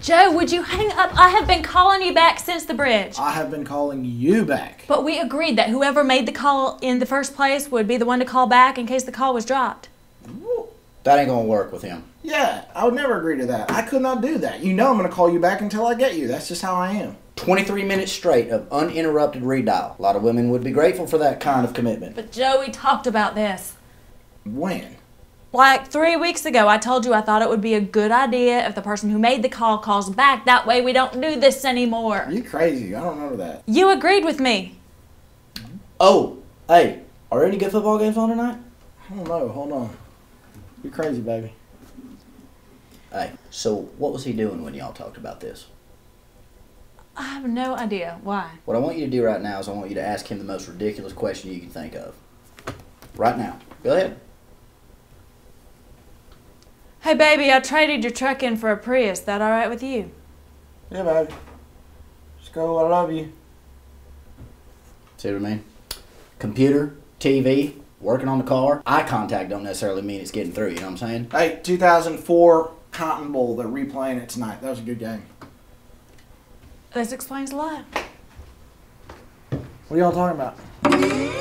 Joe, would you hang up? I have been calling you back since the bridge. I have been calling you back. But we agreed that whoever made the call in the first place would be the one to call back in case the call was dropped. That ain't gonna work with him. Yeah, I would never agree to that. I could not do that. You know I'm going to call you back until I get you. That's just how I am. 23 minutes straight of uninterrupted redial. A lot of women would be grateful for that kind of commitment. But Joe, we talked about this. When? Like three weeks ago, I told you I thought it would be a good idea if the person who made the call calls back. That way we don't do this anymore. You crazy. I don't remember that. You agreed with me. Oh, hey, are any good football games on tonight? I don't know. Hold on. You're crazy, baby. Hey, so what was he doing when y'all talked about this? I have no idea why. What I want you to do right now is I want you to ask him the most ridiculous question you can think of. Right now. Go ahead. Hey, baby, I traded your truck in for a Prius. That all right with you? Yeah, baby. Let's go. I love you. See what I mean? Computer, TV, working on the car. Eye contact don't necessarily mean it's getting through, you know what I'm saying? Hey, 2004 Cotton Bowl. They're replaying it tonight. That was a good game. This explains a lot. What are y'all talking about?